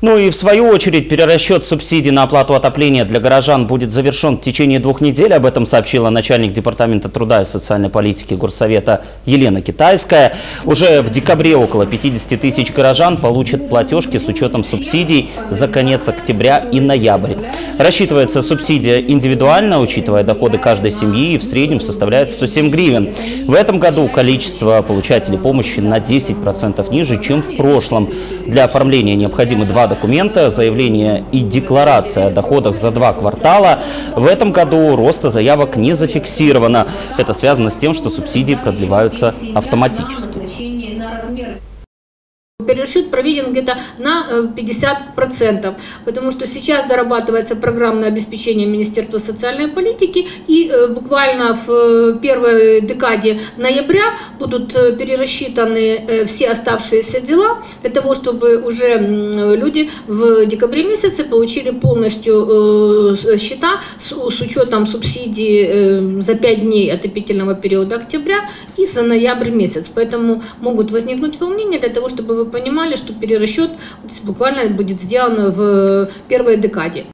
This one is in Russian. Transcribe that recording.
Ну и в свою очередь перерасчет субсидий на оплату отопления для горожан будет завершен в течение двух недель. Об этом сообщила начальник Департамента труда и социальной политики Горсовета Елена Китайская. Уже в декабре около 50 тысяч горожан получат платежки с учетом субсидий за конец октября и ноябрь. Рассчитывается субсидия индивидуально, учитывая доходы каждой семьи, и в среднем составляет 107 гривен. В этом году количество получателей помощи на 10% ниже, чем в прошлом. Для оформления необходимы два документа, заявление и декларация о доходах за два квартала. В этом году роста заявок не зафиксировано. Это связано с тем, что субсидии продлеваются автоматически. Перерасчет проведен где-то на э, 50%, потому что сейчас дорабатывается программное обеспечение Министерства социальной политики, и э, буквально в э, первой декаде ноября будут э, перерасчитаны э, все оставшиеся дела, для того, чтобы уже люди в декабре месяце получили полностью э, счета с, учетом субсидий э, за 5 дней отопительного периода октября и за ноябрь месяц. Поэтому могут возникнуть волнения для того, чтобы вы понимали, что перерасчет буквально будет сделан в первой декаде.